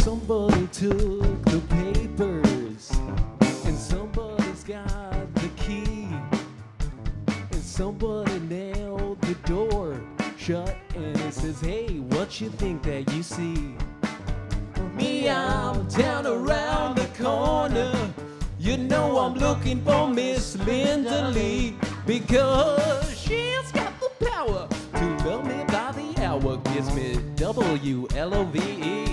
Somebody took the papers, and somebody's got the key, and somebody nailed the door shut, and it says, Hey, what you think that you see? Me, I'm down around the corner. You know I'm looking for Miss Linda Lee because she's got the power to love me by the hour. Gives me W L O V E.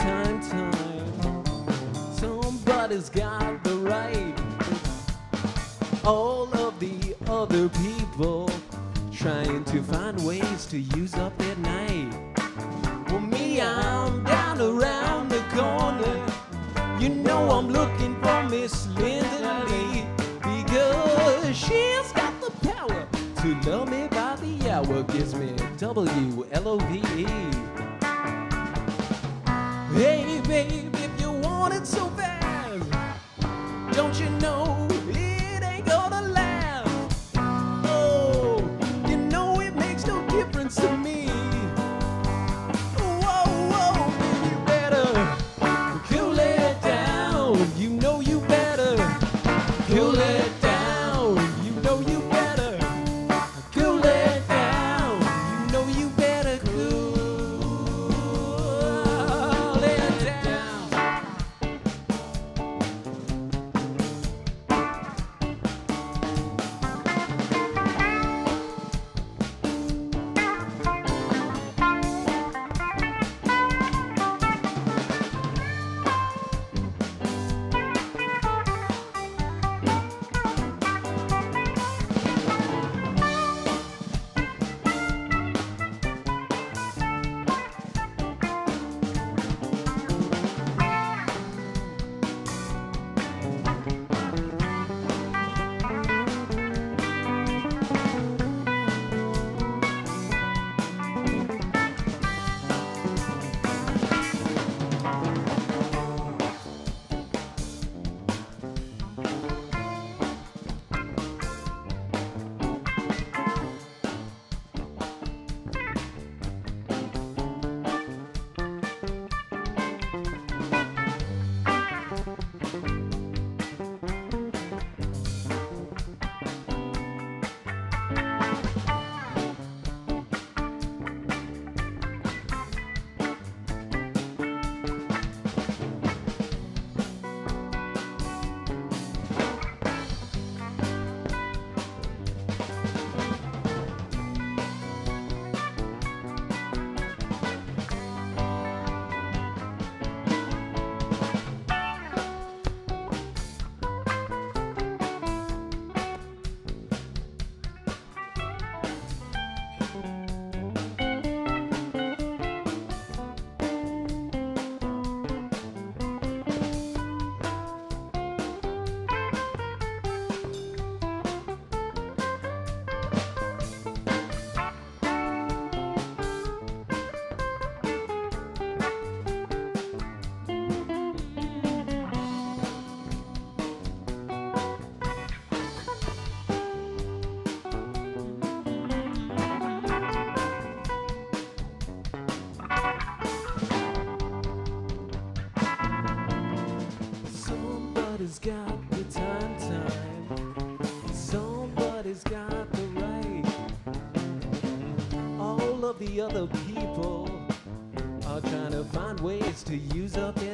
time, time. Somebody's got the right. All of the other people trying to find ways to use up their night. Well, me, I'm down around the corner. You know I'm looking for Miss Linda Lee because she's got the power to love me by the hour. Gives me W L O V E. Babe, if you want it so bad, don't you know got the time, time. Somebody's got the right. All of the other people are trying to find ways to use up their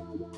Sometimes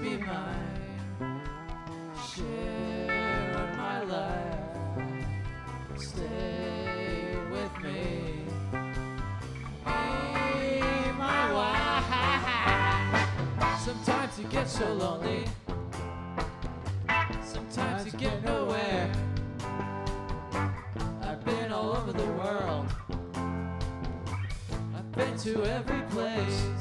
be mine. Share my life. Stay with me. Be my wife. Sometimes you get so lonely. Sometimes you get nowhere. I've been all over the world. I've been to every place.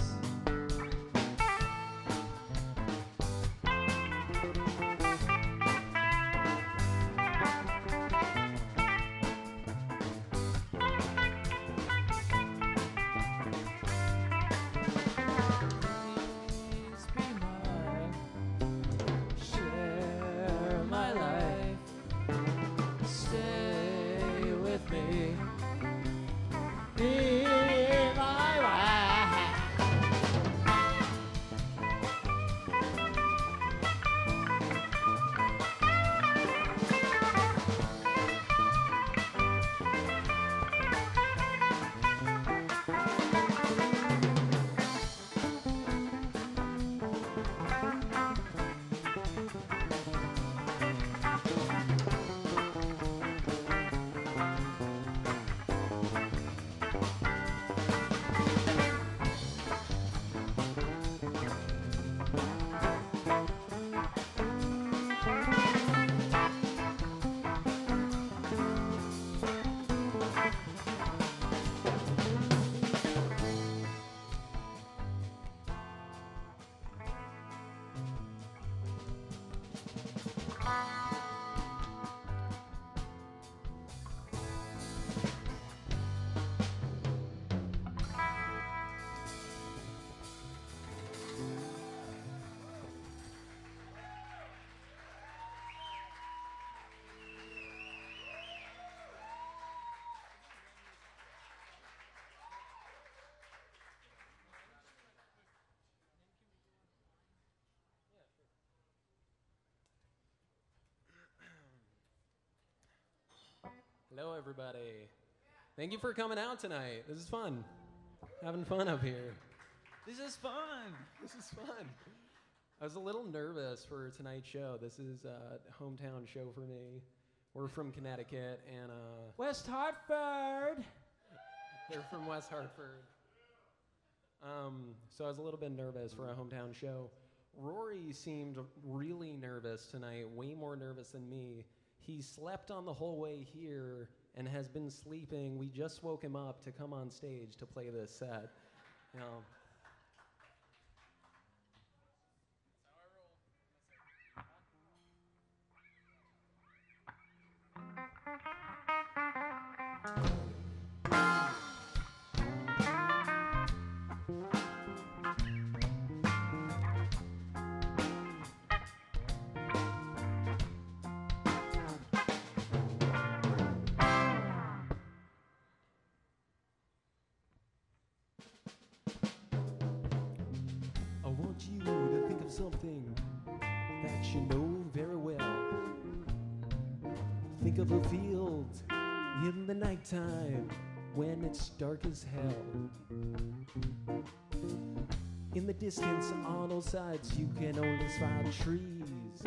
Hello, everybody. Thank you for coming out tonight. This is fun. Having fun up here. This is fun. This is fun. I was a little nervous for tonight's show. This is a hometown show for me. We're from Connecticut, and uh, West Hartford. they're from West Hartford. Um, so I was a little bit nervous for a hometown show. Rory seemed really nervous tonight, way more nervous than me. He slept on the whole way here and has been sleeping. We just woke him up to come on stage to play this set. You know, something that you know very well. Think of a field in the nighttime when it's dark as hell. In the distance, on all sides, you can only spot trees.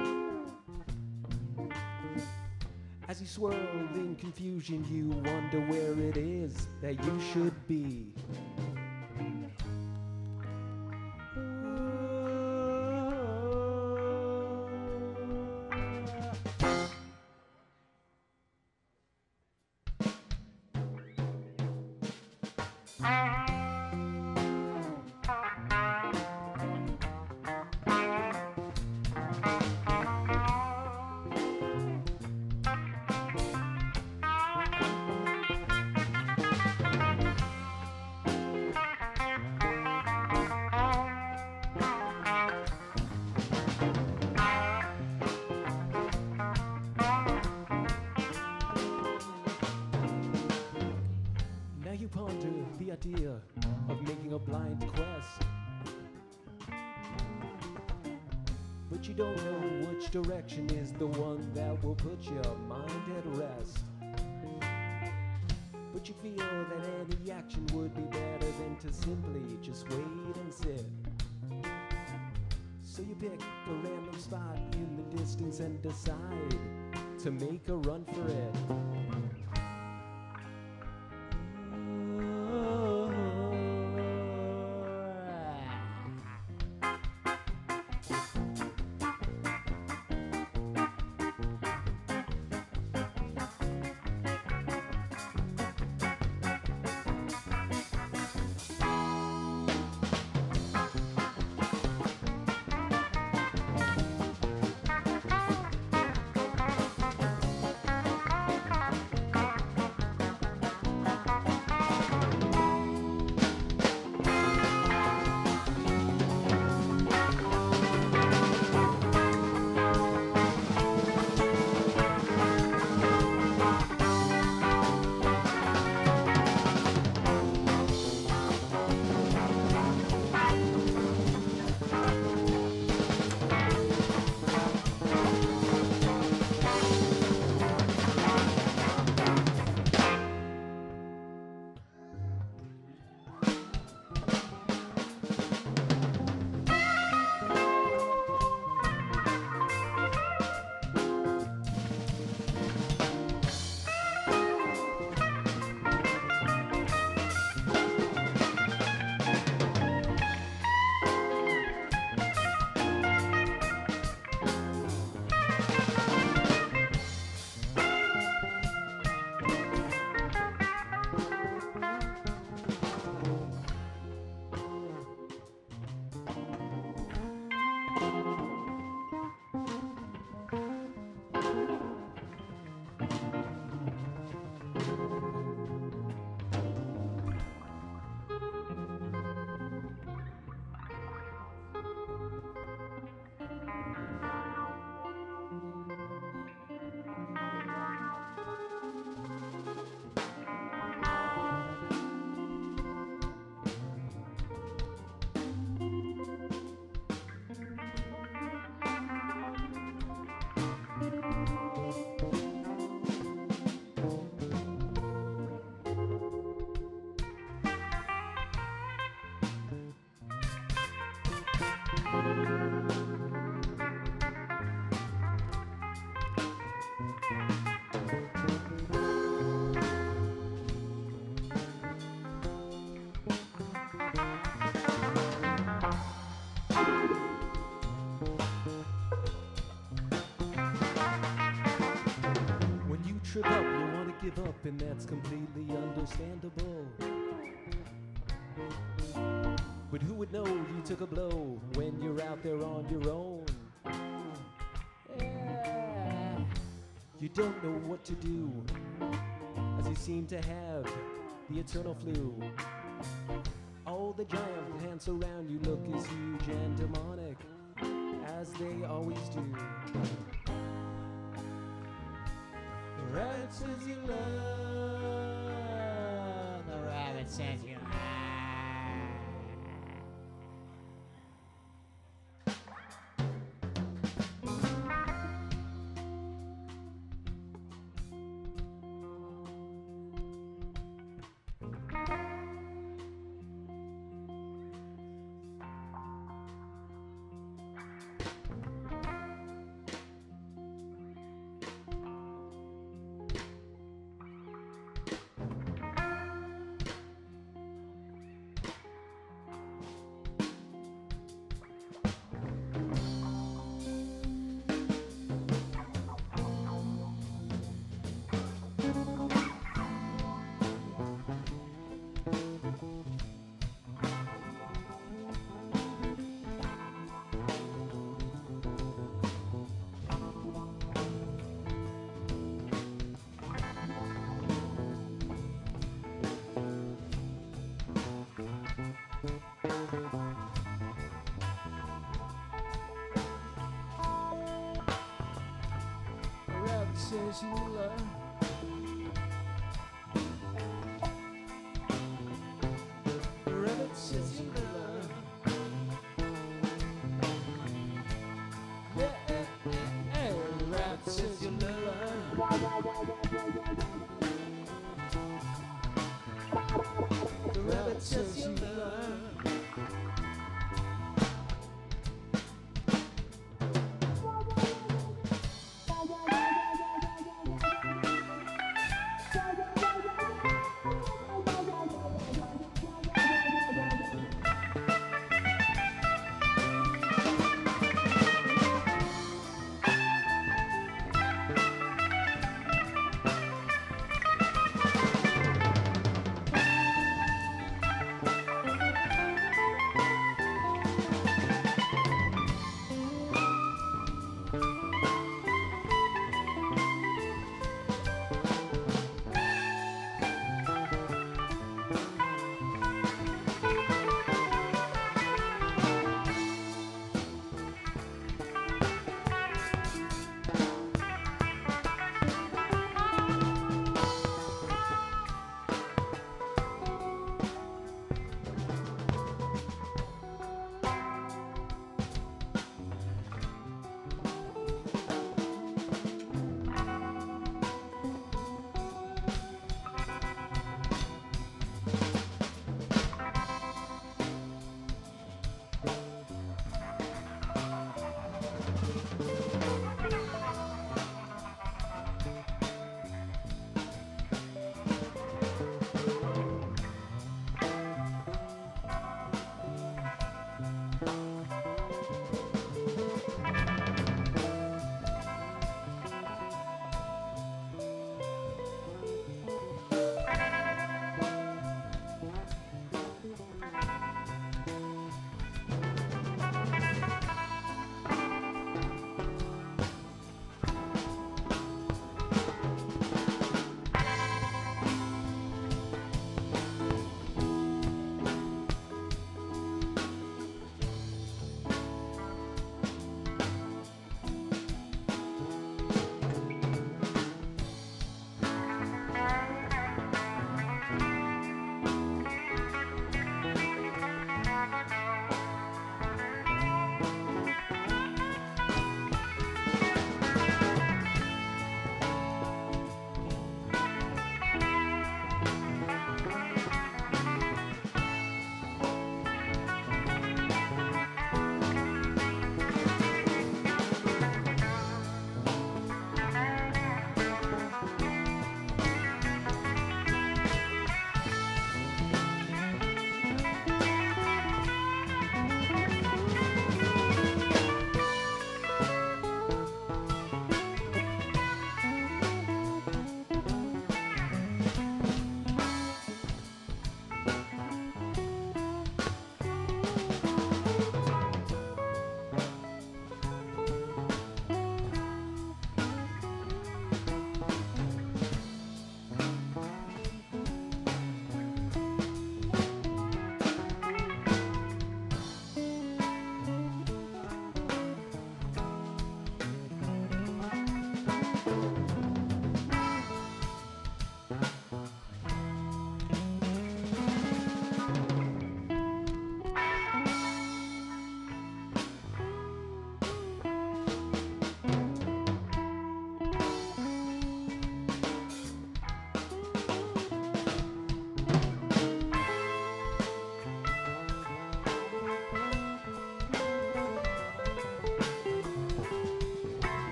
As you swirl in confusion, you wonder where it is that you should be. And decide to make a run for it. Trip up, you want to give up, and that's completely understandable. But who would know you took a blow when you're out there on your own? Yeah. You don't know what to do, as you seem to have the eternal flu. All the giant plants around you look as huge and demonic as they always do. Rabbit says you love. The rabbit says you The rabbit says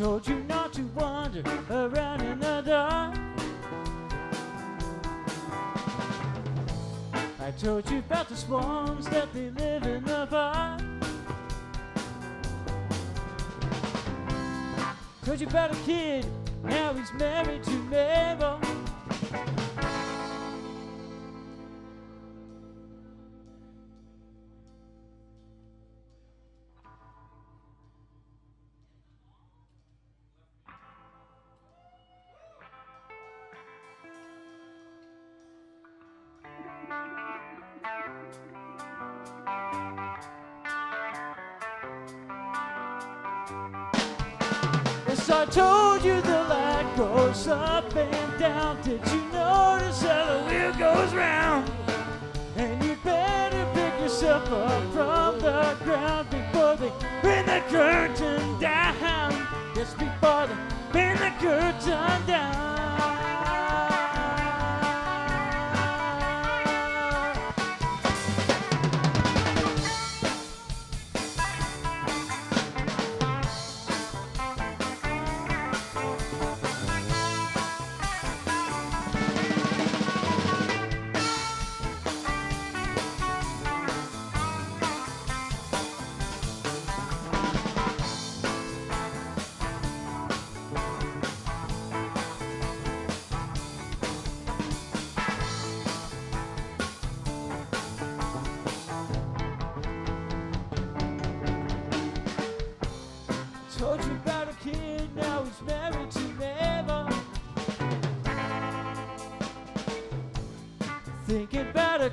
told you not to wander around in the dark. I told you about the swarms that they live in the park. Told you about a kid, now he's married to Mabel. Did you notice how the wheel goes round? And you better pick yourself up from the ground before they bring the curtain down. Yes, before they bring the curtain down.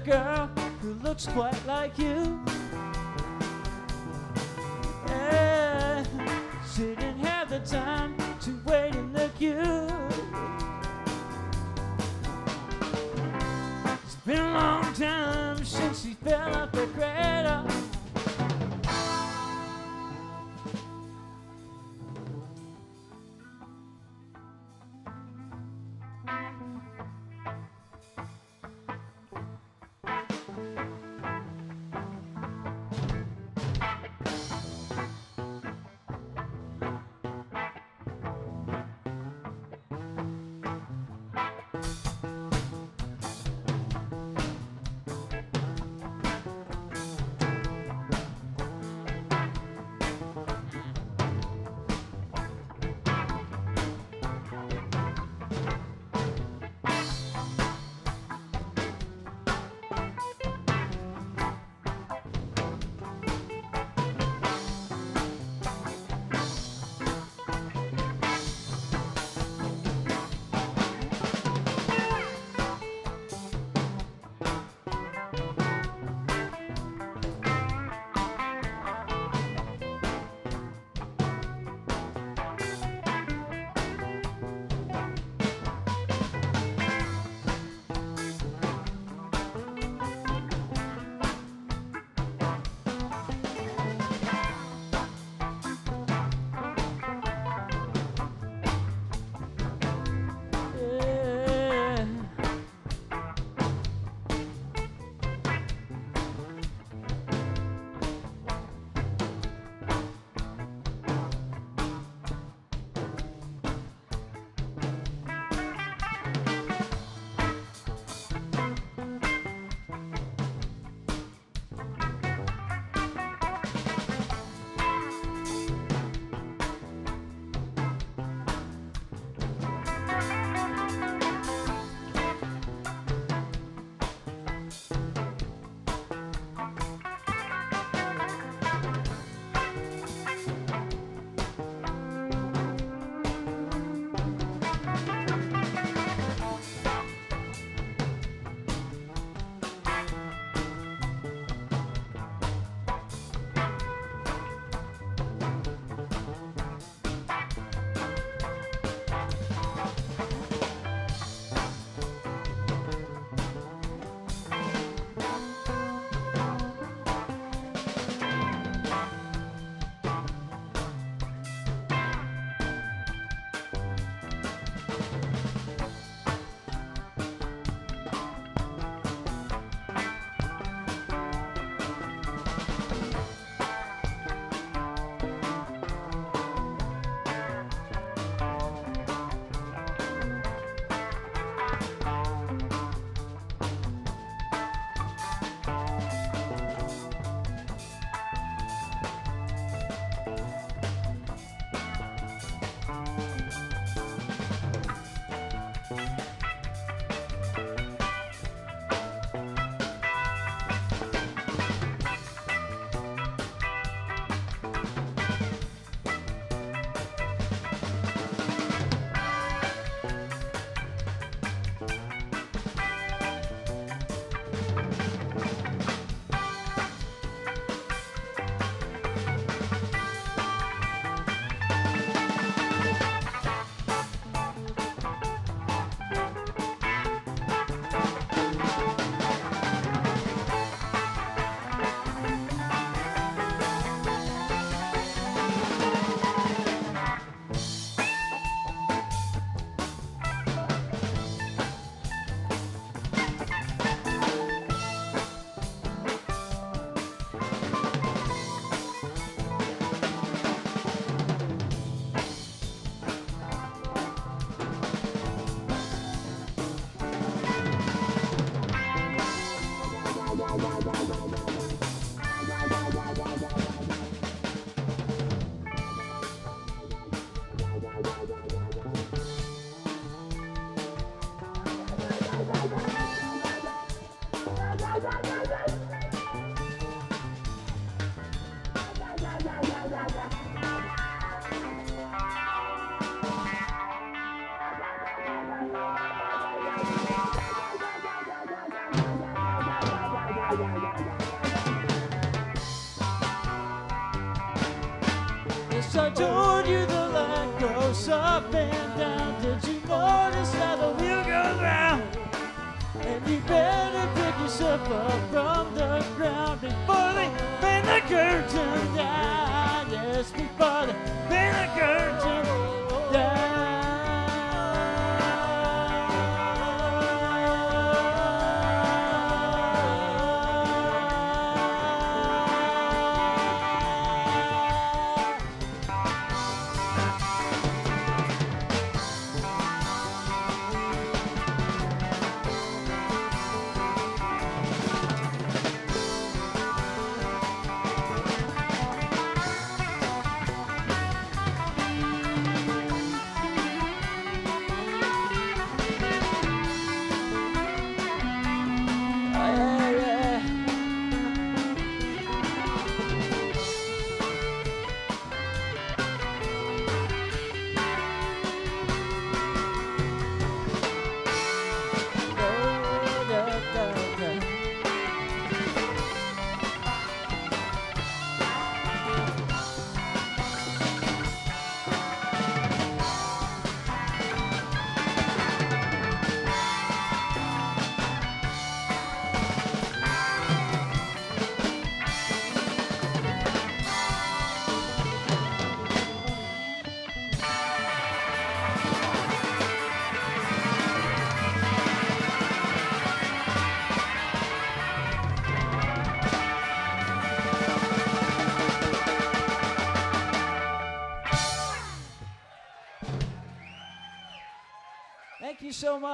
Girl who looks quite like you.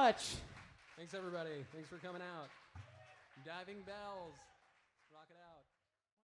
Much. Thanks, everybody. Thanks for coming out. Diving Bells.